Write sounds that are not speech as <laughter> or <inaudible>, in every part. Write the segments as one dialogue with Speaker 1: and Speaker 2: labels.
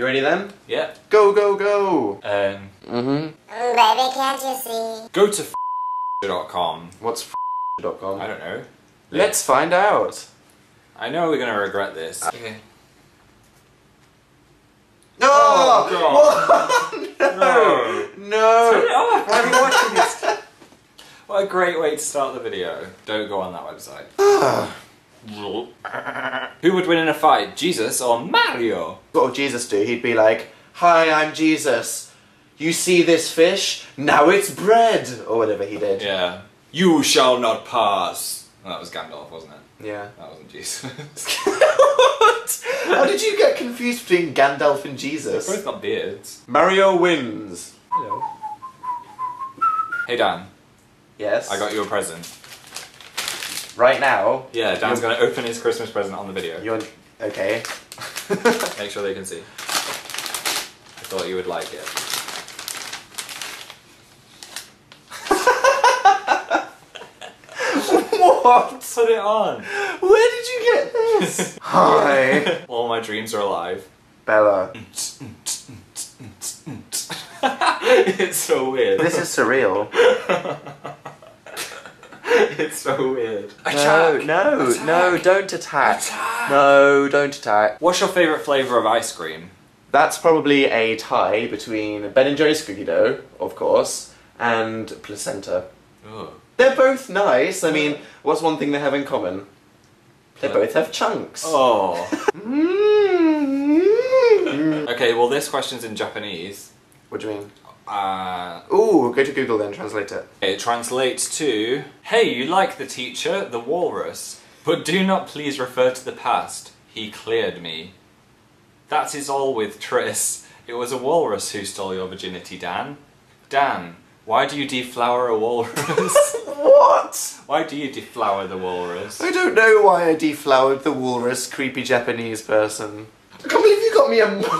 Speaker 1: You ready then?
Speaker 2: Yeah.
Speaker 1: Go, go, go!
Speaker 2: Um,
Speaker 1: Mm-hmm.
Speaker 3: Baby, can't you see?
Speaker 2: go to f***.com.
Speaker 1: What's f***.com?
Speaker 2: I don't know.
Speaker 1: Let's find out.
Speaker 2: I know we're gonna regret this. Okay.
Speaker 1: Oh, <laughs> no! No!
Speaker 2: Turn it off! Why are you watching this? <laughs> What a great way to start the video. Don't go on that website. Who would win in a fight, Jesus or Mario?
Speaker 1: What would Jesus do? He'd be like, Hi, I'm Jesus. You see this fish? Now it's bread! Or whatever he did.
Speaker 2: Yeah. You shall not pass. Well, that was Gandalf, wasn't it?
Speaker 1: Yeah.
Speaker 2: That wasn't Jesus. <laughs> <laughs>
Speaker 1: what? How did you get confused between Gandalf and Jesus?
Speaker 2: Both got beards.
Speaker 1: Mario wins.
Speaker 2: Hello. Hey Dan,
Speaker 1: Yes.
Speaker 2: I got you a present.
Speaker 1: Right now.
Speaker 2: Yeah, Dan's gonna open his Christmas present on the video.
Speaker 1: You're okay. <laughs>
Speaker 2: Make sure they can see. I thought you would like it. <laughs>
Speaker 1: what?
Speaker 2: Put it on!
Speaker 1: Where did you get this? <laughs> Hi,
Speaker 2: All my dreams are alive.
Speaker 1: Bella.
Speaker 2: it's so weird.
Speaker 1: This is surreal. <laughs>
Speaker 2: it's so weird.
Speaker 1: No, no, no! Don't attack. No, don't attack.
Speaker 2: What's your favourite flavour of ice cream?
Speaker 1: That's probably a tie between Ben and Jerry's cookie dough, of course, and placenta.
Speaker 2: Ugh.
Speaker 1: They're both nice. I mean, what's one thing they have in common? They both have chunks.
Speaker 2: Oh.
Speaker 1: Mm.
Speaker 2: Okay, well this question's in Japanese.
Speaker 1: What do you mean?
Speaker 2: Uh,
Speaker 1: Ooh, go to Google then, translate it.
Speaker 2: it translates to Hey, you like the teacher, the walrus, but do not please refer to the past. He cleared me. That is all with Triss. It was a walrus who stole your virginity, Dan. Dan, why do you deflower a walrus? <laughs>
Speaker 1: What?
Speaker 2: why do you deflower the walrus?
Speaker 1: I don't know why I deflowered the walrus, creepy Japanese person. I can't believe you got me a. <laughs>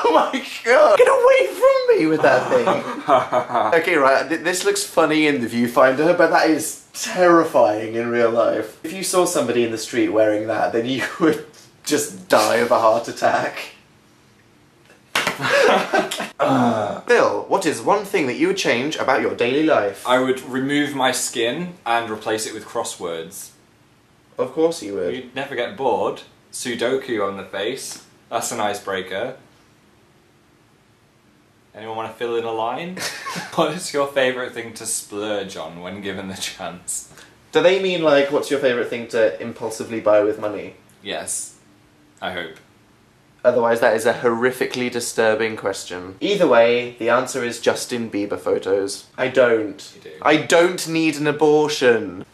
Speaker 1: Oh my god! Get away from me with that thing! <laughs> okay, right, th- this looks funny in the viewfinder, but that is terrifying in real life. If you saw somebody in the street wearing that, then you <laughs> would just die of a heart attack. Uh, Phil, what is one thing that you would change about your daily life?
Speaker 2: I would remove my skin and replace it with crosswords.
Speaker 1: Of course you would.
Speaker 2: You'd never get bored. Sudoku on the face. That's an icebreaker. Anyone want to fill in a line? <laughs> what is your favourite thing to splurge on when given the chance?
Speaker 1: Do they mean like, what's your favourite thing to impulsively buy with money?
Speaker 2: Yes. I hope.
Speaker 1: Otherwise, that is a horrifically disturbing question. Either way, the answer is Justin Bieber photos. I don't.
Speaker 2: You do.
Speaker 1: I don't need an abortion.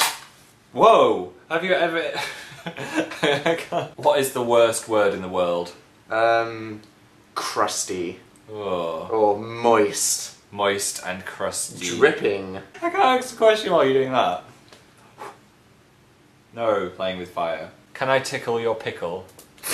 Speaker 2: Whoa! Have you ever. <laughs> I can't- what is the worst word in the world?
Speaker 1: Um, crusty
Speaker 2: Oh,
Speaker 1: or moist,
Speaker 2: moist and crusty.
Speaker 1: dripping.
Speaker 2: I can't ask a question while you're doing that. No, playing with fire. Can I tickle your pickle? <laughs>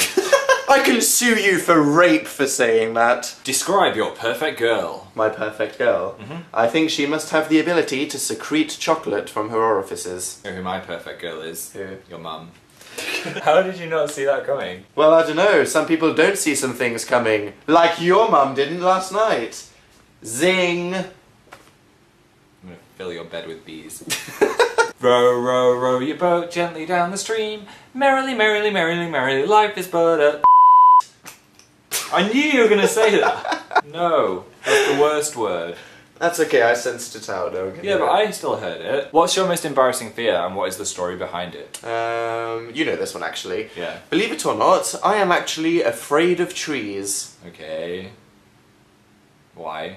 Speaker 1: I can sue you for rape for saying that.
Speaker 2: Describe your perfect girl.
Speaker 1: My perfect girl.
Speaker 2: Mhm.
Speaker 1: I think she must have the ability to secrete chocolate from her orifices.
Speaker 2: You know who my perfect girl is?
Speaker 1: Who?
Speaker 2: Your mum. <laughs> How did you not see that coming?
Speaker 1: Well, I don't know. Some people don't see some things coming. Like your mum didn't last night. Zing!
Speaker 2: I'm gonna fill your bed with bees. <laughs> <laughs> row, row, row your boat gently down the stream. Merrily, merrily, merrily, merrily, life is but a. I knew you were gonna say that. No, that's the worst word.
Speaker 1: That's okay, I sensed it out. Can
Speaker 2: Yeah, but. I still heard it. What's your most embarrassing fear, and what is the story behind it?
Speaker 1: Um, you know this one actually.
Speaker 2: Yeah.
Speaker 1: Believe it or not, I am actually afraid of trees
Speaker 2: Okay. Why?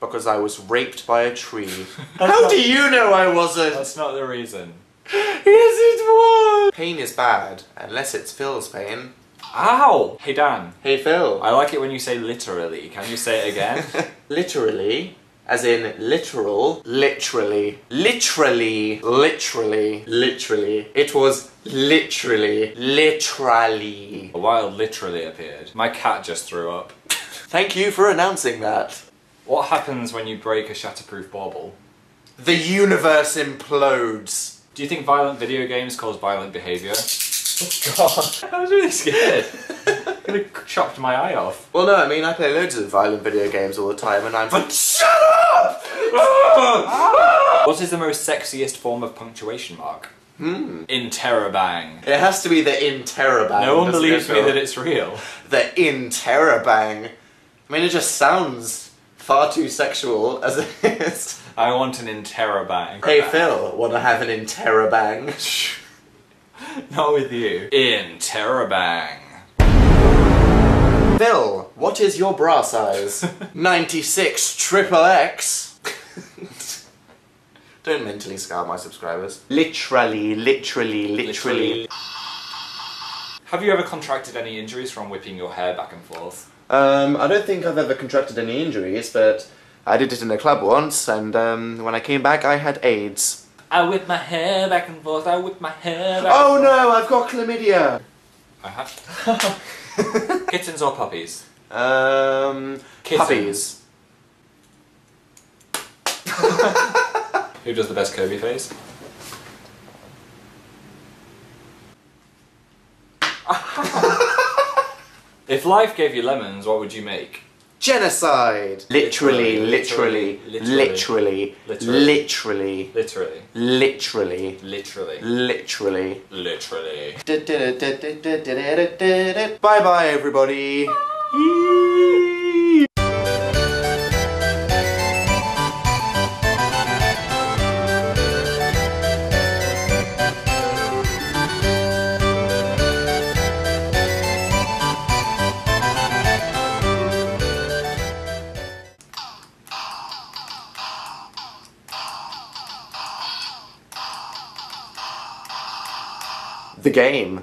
Speaker 1: because I was raped by a tree. <laughs> How do you know I wasn't?
Speaker 2: That's not the reason.
Speaker 1: Yes, it was. Pain is bad unless it's Phil's pain.
Speaker 2: Ow! Hey Dan,
Speaker 1: Hey Phil.
Speaker 2: I like it when you say literally. Can you say it again? <laughs>
Speaker 1: literally, as in literal, literally, literally, literally, literally. It was literally, literally.
Speaker 2: A wild literally appeared. My cat just threw up. <laughs>
Speaker 1: Thank you for announcing that.
Speaker 2: What happens when you break a shatterproof bauble?
Speaker 1: The universe implodes.
Speaker 2: Do you think violent video games cause violent behaviour? <laughs>
Speaker 1: Oh, God. <laughs>
Speaker 2: I was really scared. Could have chopped my eye off.
Speaker 1: Well, no, I mean, I play loads of violent video games all the time, and I'm. But shut up! <laughs>
Speaker 2: What is the most sexiest form of punctuation mark? Hmm. Interrobang.
Speaker 1: It has to be the interrobang.
Speaker 2: No one believes me that it's real.
Speaker 1: The interrobang. I mean, it just sounds far too sexual as it is.
Speaker 2: I want an interrobang.
Speaker 1: Hey, Phil, wanna have an interrobang? <laughs>
Speaker 2: Not with you. Interrobang.
Speaker 1: Phil, what is your bra size? <laughs> 96 triple X. Don't mentally scar my subscribers. Literally, literally, literally.
Speaker 2: Have you ever contracted any injuries from whipping your hair back and forth?
Speaker 1: Um, I don't think I've ever contracted any injuries, but I did it in a club once, and um, when I came back, I had AIDS.
Speaker 2: I whip my hair back and forth, I whip my hair back
Speaker 1: Oh no, I've got chlamydia!
Speaker 2: I have. <laughs> Kittens or puppies?
Speaker 1: Um,
Speaker 2: Kittens.
Speaker 1: puppies. <laughs>
Speaker 2: Who does the best Kirby face? <laughs> if life gave you lemons, what would you make?
Speaker 1: Genocide! Literally, literally,
Speaker 2: Literally.
Speaker 1: literally,
Speaker 2: Literally.
Speaker 1: literally,
Speaker 2: Literally.
Speaker 1: literally,
Speaker 2: Literally.
Speaker 1: literally.
Speaker 2: Literally.
Speaker 1: Bye bye, everybody. The game.